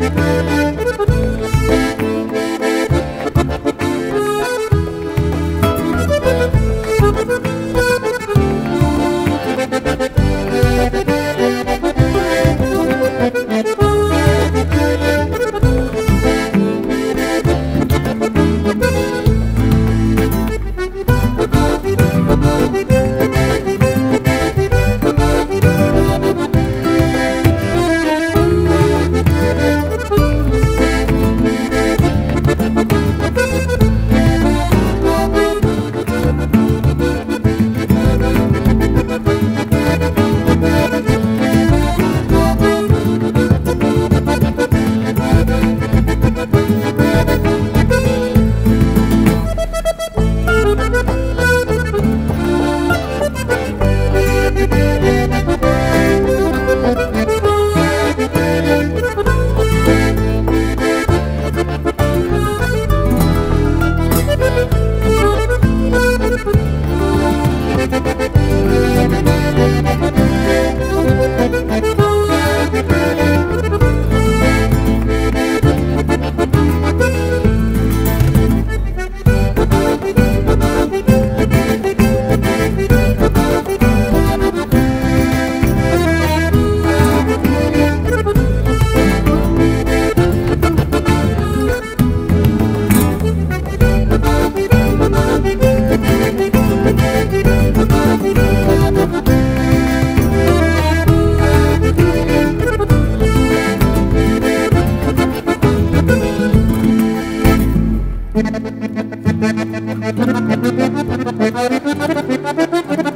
Música Thank you.